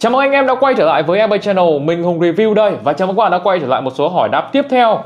Chào mừng anh em đã quay trở lại với FA Channel, mình Hùng Review đây và chào mừng các bạn đã quay trở lại một số hỏi đáp tiếp theo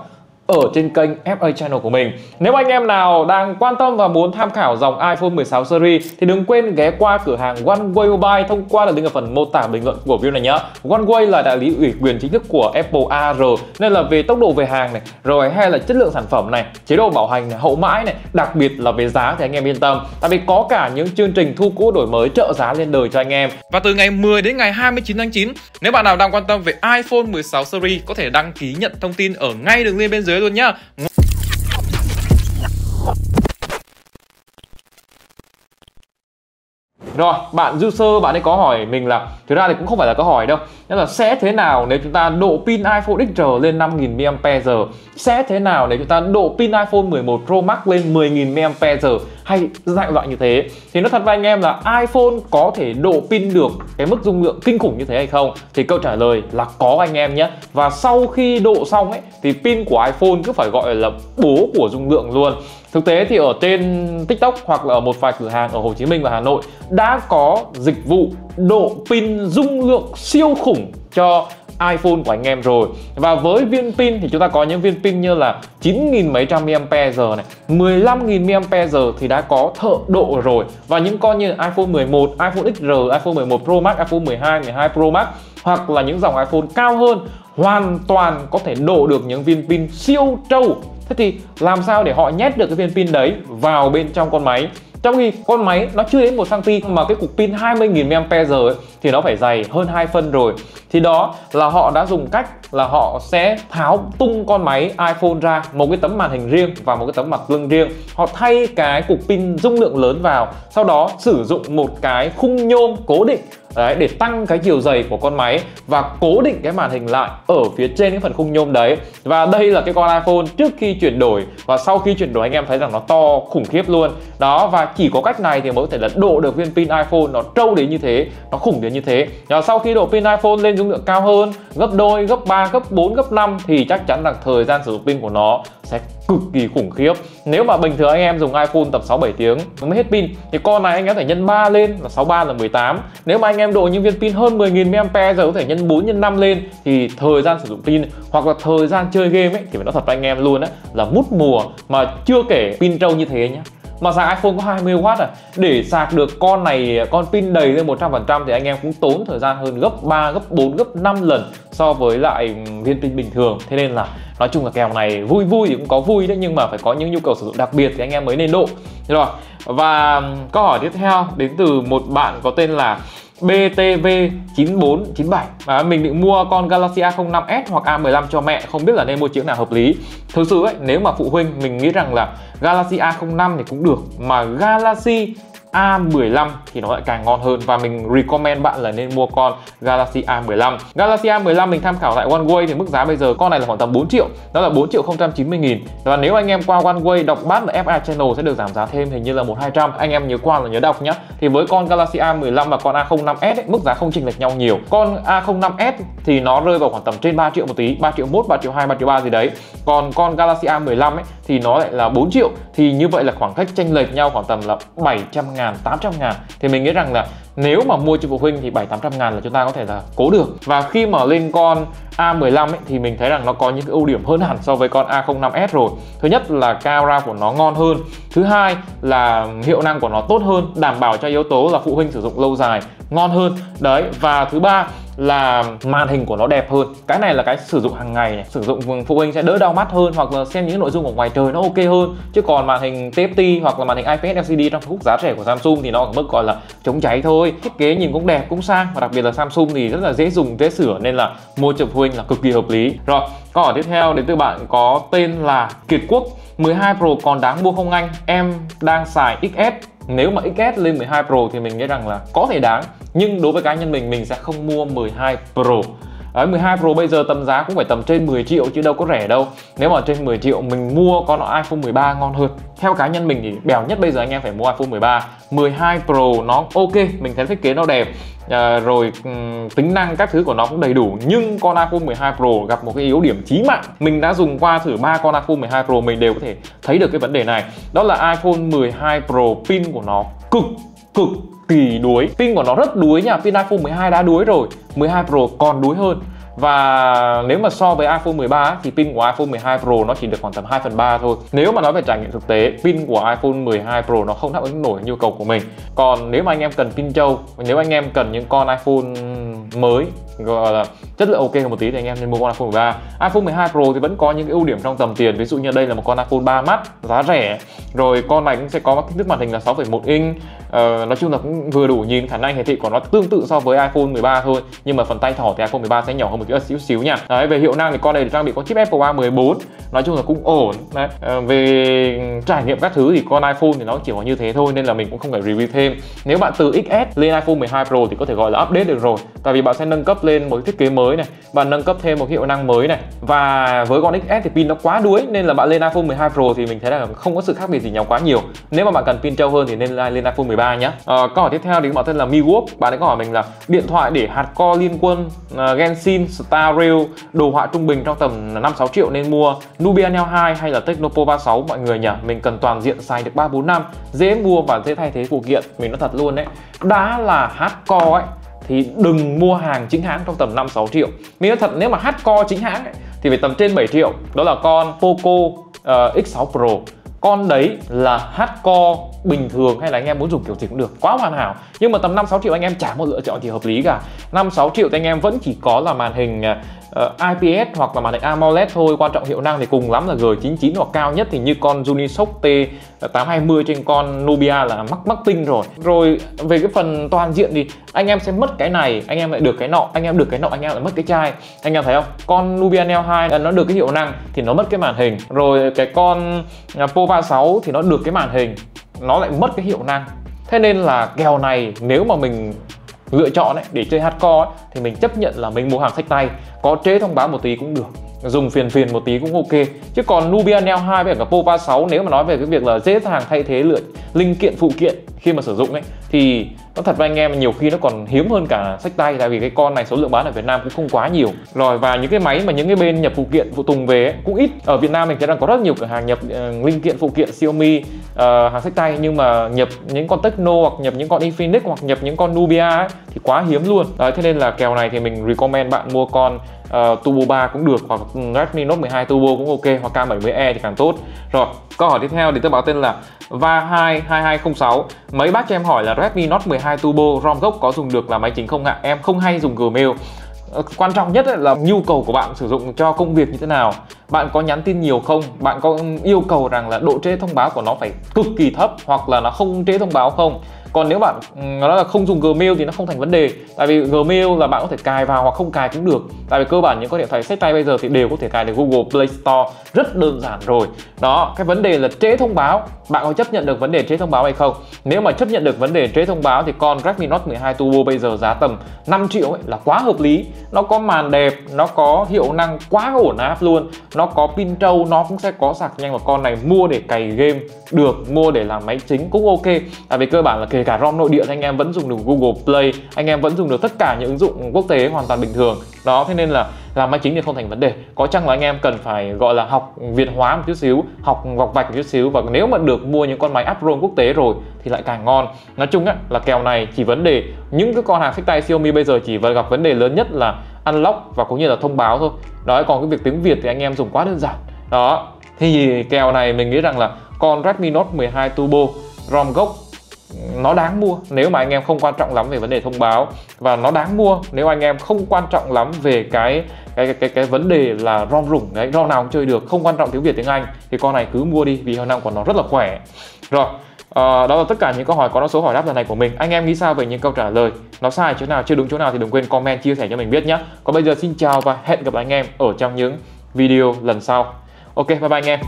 ở trên kênh FA Channel của mình. Nếu anh em nào đang quan tâm và muốn tham khảo dòng iPhone 16 series thì đừng quên ghé qua cửa hàng OneWay Mobile thông qua link ở phần mô tả bình luận của video này nhé. OneWay là đại lý ủy quyền chính thức của Apple AR nên là về tốc độ về hàng này, rồi hay là chất lượng sản phẩm này, chế độ bảo hành này, hậu mãi này, đặc biệt là về giá thì anh em yên tâm. Tại vì có cả những chương trình thu cũ đổi mới trợ giá lên đời cho anh em. Và từ ngày 10 đến ngày 29 tháng 9, nếu bạn nào đang quan tâm về iPhone 16 series có thể đăng ký nhận thông tin ở ngay đường link bên dưới dưới luôn nhá. Rồi, bạn user sơ bạn ấy có hỏi mình là Thực ra thì cũng không phải là câu hỏi đâu. Nên là sẽ thế nào nếu chúng ta độ pin iPhone XR lên 5000 mAh? Sẽ thế nào nếu chúng ta độ pin iPhone 11 Pro Max lên 10.000 mAh? Hay dạng loại như thế. Thì nó thật với anh em là iPhone có thể độ pin được cái mức dung lượng kinh khủng như thế hay không? Thì câu trả lời là có anh em nhé. Và sau khi độ xong ấy, Thì pin của iPhone cứ phải gọi là bố của dung lượng luôn. Thực tế thì ở trên TikTok hoặc là ở một vài cửa hàng ở Hồ Chí Minh và Hà Nội đã có dịch vụ độ pin dung lượng siêu khủng cho iPhone của anh em rồi. Và với viên pin thì chúng ta có những viên pin như là 9.000 mấy trăm mAh này 15.000 mAh thì đã có thợ độ rồi. Và những con như iPhone 11, iPhone XR, iPhone 11 Pro Max, iPhone 12, 12 Pro Max hoặc là những dòng iPhone cao hơn hoàn toàn có thể độ được những viên pin siêu trâu. Thế thì làm sao để họ nhét được cái viên pin đấy vào bên trong con máy? Trong khi con máy nó chưa đến 1 cm mà cái cục pin 20.000 mAh ấy, thì nó phải dày hơn 2 phân rồi thì đó là họ đã dùng cách là họ sẽ tháo tung con máy iPhone ra, một cái tấm màn hình riêng và một cái tấm mặt lưng riêng. Họ thay cái cục pin dung lượng lớn vào, sau đó sử dụng một cái khung nhôm cố định, đấy, để tăng cái chiều dày của con máy và cố định cái màn hình lại ở phía trên cái phần khung nhôm đấy. Và đây là cái con iPhone trước khi chuyển đổi và sau khi chuyển đổi, anh em thấy rằng nó to khủng khiếp luôn. Đó, và chỉ có cách này thì mới có thể là độ được viên pin iPhone nó trâu đến như thế, nó khủng đến như thế. Và sau khi độ pin iPhone lên dung lượng cao hơn, gấp đôi, gấp 3 gấp 4 gấp 5 thì chắc chắn là thời gian sử dụng pin của nó sẽ cực kỳ khủng khiếp. Nếu mà bình thường anh em dùng iPhone tầm 6 7 tiếng mới hết pin, thì con này anh em có thể nhân 3 lên là 63 là 18 nếu mà anh em độ những viên pin hơn 10.000 mAh giờ có thể nhân 4 nhân 5 lên thì thời gian sử dụng pin hoặc là thời gian chơi game ấy thì phải nói thật với anh em luôn á, là mút mùa mà chưa kể pin trâu như thế nhá mà sạc iPhone có 20W à? Để sạc được con này, con pin đầy lên 100% thì anh em cũng tốn thời gian hơn gấp 3 gấp 4 gấp 5 lần so với lại viên pin bình thường. Thế nên là nói chung là kèo này vui vui thì cũng có vui đấy, nhưng mà phải có những nhu cầu sử dụng đặc biệt thì anh em mới nên độ. Rồi, và câu hỏi tiếp theo đến từ một bạn có tên là BTV9497 và mình định mua con Galaxy A05s hoặc A15 cho mẹ, không biết là nên mua chiếc nào hợp lý. Thực sự ấy, nếu mà phụ huynh mình nghĩ rằng là Galaxy A05 thì cũng được, mà Galaxy A15 thì nó lại càng ngon hơn. Và mình recommend bạn là nên mua con Galaxy A15 Galaxy A15 mình tham khảo tại OneWay thì mức giá bây giờ con này là khoảng tầm 4 triệu. Đó là 4 triệu 090 nghìn. Và nếu anh em qua OneWay đọc bát là FA Channel sẽ được giảm giá thêm hình như là 1200 anh em nhớ qua là nhớ đọc nhé thì với con Galaxy A15 và con A05s ấy, mức giá không chênh lệch nhau nhiều. Con A05s thì nó rơi vào khoảng tầm trên 3 triệu một tí 3 triệu 1, 3 triệu 2, 3 triệu 3 gì đấy. Còn con Galaxy A15 ấy thì nó lại là 4 triệu. Thì như vậy là khoảng cách chênh lệch nhau khoảng tầm là 700 ngàn 800 ngàn. Thì mình nghĩ rằng là nếu mà mua cho phụ huynh thì 7 800 ngàn là chúng ta có thể là cố được. Và khi mà lên con A15 ấy, thì mình thấy rằng nó có những cái ưu điểm hơn hẳn so với con A05s rồi. Thứ nhất là camera của nó ngon hơn. Thứ hai là hiệu năng của nó tốt hơn đảm bảo cho yếu tố là phụ huynh sử dụng lâu dài ngon hơn. Đấy và thứ ba là màn hình của nó đẹp hơn. Cái này là cái sử dụng hàng ngày này. sử dụng phụ huynh sẽ đỡ đau mắt hơn hoặc là xem những nội dung ở ngoài trời nó ok hơn. Chứ còn màn hình TFT hoặc là màn hình IPS LCD trong khúc giá rẻ của Samsung thì nó ở mức gọi là chống cháy thôi. Thiết kế nhìn cũng đẹp, cũng sang. Và đặc biệt là Samsung thì rất là dễ dùng, dễ sửa nên là mua cho phụ huynh là cực kỳ hợp lý. Rồi, câu hỏi tiếp theo đến từ bạn có tên là Kiệt Quốc. 12 Pro còn đáng mua không anh? Em đang xài XS nếu mà XS lên 12 Pro thì mình nghĩ rằng là có thể đáng. Nhưng đối với cá nhân mình mình sẽ không mua 12 Pro. Đấy, 12 Pro bây giờ tầm giá cũng phải tầm trên 10 triệu chứ đâu có rẻ đâu. Nếu mà trên 10 triệu mình mua con iPhone 13 ngon hơn. Theo cá nhân mình thì bèo nhất bây giờ anh em phải mua iPhone 13 12 Pro nó ok, mình thấy thiết kế nó đẹp. À, Rồi um, tính năng các thứ của nó cũng đầy đủ. Nhưng con iPhone 12 Pro gặp một cái yếu điểm chí mạng. Mình đã dùng qua thử ba con iPhone 12 Pro mình đều có thể thấy được cái vấn đề này. Đó là iPhone 12 Pro pin của nó cực cực kỳ đuối. Pin của nó rất đuối nha pin iPhone 12 đã đuối rồi 12 Pro còn đuối hơn. Và nếu mà so với iPhone 13 thì pin của iPhone 12 Pro nó chỉ được khoảng tầm 2 phần 3 thôi. Nếu mà nói về trải nghiệm thực tế, pin của iPhone 12 Pro nó không đáp ứng nổi nhu cầu của mình. Còn nếu mà anh em cần pin trâu, nếu anh em cần những con iPhone mới gọi là chất lượng ok hơn một tí thì anh em nên mua con iPhone 13 iPhone 12 Pro thì vẫn có những cái ưu điểm trong tầm tiền. Ví dụ như đây là một con iPhone 3 mắt giá rẻ. Rồi con này cũng sẽ có kích thước màn hình là 6,1 inch. Ờ, nói chung là cũng vừa đủ nhìn khả năng hiển thị của nó tương tự so với iPhone 13 thôi. Nhưng mà phần tay thỏ thì iPhone 13 sẽ nhỏ hơn một chút xíu xíu nha. Đấy về hiệu năng thì con này trang bị có chip Apple A14 nói chung là cũng ổn. Đấy ờ, về trải nghiệm các thứ thì con iPhone thì nó chỉ có như thế thôi nên là mình cũng không phải review thêm. Nếu bạn từ XS lên iPhone 12 Pro thì có thể gọi là update được rồi. Tại vì bạn sẽ nâng cấp lên một thiết kế mới này bạn nâng cấp thêm một hiệu năng mới này. Và với con XS thì pin nó quá đuối nên là bạn lên iPhone 12 Pro thì mình thấy là không có sự khác biệt gì nhau quá nhiều. Nếu mà bạn cần pin trâu hơn thì nên lên iPhone 13 nhé à, câu hỏi tiếp theo thì bạn tên là Miwop bạn ấy có hỏi mình là điện thoại để hạt co liên quân uh, Genshin Star Rail đồ họa trung bình trong tầm 5 6 triệu nên mua Nubia Neo 2 hay là Technopo 36 mọi người nhỉ? Mình cần toàn diện xài được 3 4 năm dễ mua và dễ thay thế phụ kiện. Mình nói thật luôn đấy đã là hardcore ấy thì đừng mua hàng chính hãng trong tầm 5 6 triệu. Mình nói thật nếu mà hardcore chính hãng ấy, thì phải tầm trên 7 triệu. Đó là con Poco ờ, uh, X6 Pro. Con đấy là hardcore bình thường hay là anh em muốn dùng kiểu gì cũng được quá hoàn hảo. Nhưng mà tầm 5 6 triệu anh em trả một lựa chọn thì hợp lý cả. 5 6 triệu thì anh em vẫn chỉ có là màn hình ờ, ờ, uh, IPS hoặc là màn hình AMOLED thôi quan trọng hiệu năng thì cùng lắm là G99 hoặc cao nhất thì như con Unisoc T820 ờ, trên con Nubia là mắc mắc tinh rồi. Rồi về cái phần toàn diện thì anh em sẽ mất cái này anh em lại được cái nọ anh em được cái nọ anh em lại mất cái chai. Anh em thấy không? Con Nubia Neo 2 nó được cái hiệu năng thì nó mất cái màn hình. Rồi cái con uh, Po 36 thì nó được cái màn hình nó lại mất cái hiệu năng. Thế nên là kèo này nếu mà mình lựa chọn ấy, để chơi hardcore ấy, thì mình chấp nhận là mình mua hàng sách tay. Có chế thông báo một tí cũng được dùng phiền phiền một tí cũng ok. Chứ còn Nubia Neo 2 với cả Po 36 nếu mà nói về cái việc là dễ dàng thay thế lựa linh kiện phụ kiện khi mà sử dụng ấy thì nó thật với anh em nhiều khi nó còn hiếm hơn cả sách tay tại vì cái con này số lượng bán ở Việt Nam cũng không quá nhiều. Rồi và những cái máy mà những cái bên nhập phụ kiện phụ tùng về ấy, cũng ít. Ở Việt Nam mình thấy rằng có rất nhiều cửa hàng nhập uh, ờ, linh kiện phụ kiện Xiaomi uh, hàng sách tay. Nhưng mà nhập những con Tecno hoặc nhập những con Infinix hoặc nhập những con Nubia ấy, thì quá hiếm luôn. Đấy thế nên là kèo này thì mình recommend bạn mua con uh, Turbo 3 cũng được hoặc Redmi Note 12 Turbo cũng ok hoặc K70e thì càng tốt. Rồi câu hỏi tiếp theo thì tôi báo tên là và 2 2206 mấy bác cho em hỏi là Redmi Note 12 Turbo ROM gốc có dùng được là máy chính không ạ? Em không hay dùng Gmail. Ờ, quan trọng nhất là nhu cầu của bạn sử dụng cho công việc như thế nào. Bạn có nhắn tin nhiều không? Bạn có yêu cầu rằng là độ trễ thông báo của nó phải cực kỳ thấp hoặc là nó không trễ thông báo không? Còn nếu bạn ừ, nó là không dùng Gmail thì nó không thành vấn đề. Tại vì Gmail là bạn có thể cài vào hoặc không cài cũng được. Tại vì cơ bản những con điện thoại sách tay bây giờ thì đều có thể cài được Google Play Store. Rất đơn giản rồi. Đó, cái vấn đề là trễ thông báo. Bạn có chấp nhận được vấn đề trễ thông báo hay không? Nếu mà chấp nhận được vấn đề trễ thông báo thì con Redmi Note 12 Turbo bây giờ giá tầm 5 triệu ấy là quá hợp lý. Nó có màn đẹp, nó có hiệu năng quá ổn áp luôn. Nó có pin trâu, nó cũng sẽ có sạc nhanh và con này mua để cày game được, mua để làm máy chính cũng ok. Tại vì cơ bản là kể cả ROM nội địa anh em vẫn dùng được Google Play, anh em vẫn dùng được tất cả những ứng dụng quốc tế hoàn toàn bình thường. Đó, thế nên là làm máy chính thì không thành vấn đề. Có chăng là anh em cần phải, gọi là, học việt hóa một chút xíu, học vọc vạch một chút xíu và nếu mà được mua những con máy áp quốc tế rồi thì lại càng ngon. Nói chung á, là kèo này chỉ vấn đề những cái con hàng sách tay Xiaomi bây giờ chỉ gặp vấn đề lớn nhất là unlock và cũng như là thông báo thôi. Đó, còn cái việc tiếng Việt thì anh em dùng quá đơn giản. Đó, thì kèo này mình nghĩ rằng là con Redmi Note 12 Turbo, ROM gốc nó đáng mua nếu mà anh em không quan trọng lắm về vấn đề thông báo. Và nó đáng mua nếu anh em không quan trọng lắm về cái cái cái cái, cái vấn đề là rom rủng đấy rom nào cũng chơi được không quan trọng tiếng việt tiếng anh thì con này cứ mua đi vì hiệu năng của nó rất là khỏe. Rồi À, đó là tất cả những câu hỏi có số hỏi đáp lần này của mình. Anh em nghĩ sao về những câu trả lời? Nó sai chỗ nào chưa đúng chỗ nào thì đừng quên comment chia sẻ cho mình biết nhé còn bây giờ xin chào và hẹn gặp lại anh em ở trong những video lần sau. Ok bye bye anh em.